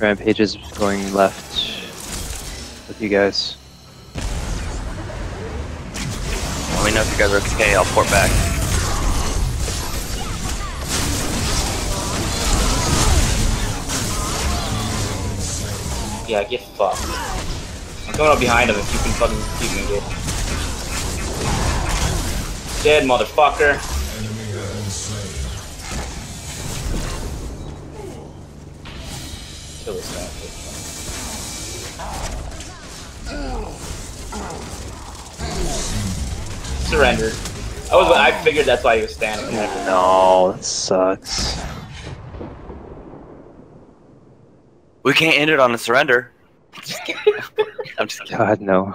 Rampage is going left with you guys. Let me know if you guys are okay. I'll port back. Yeah, get fucked. I'm coming up behind him if you can fucking keep me engaged. Dead motherfucker. Kill this man. Surrendered. I was. I figured that's why he was standing there. No, that sucks. We can't end it on a surrender. I'm just kidding. God, no.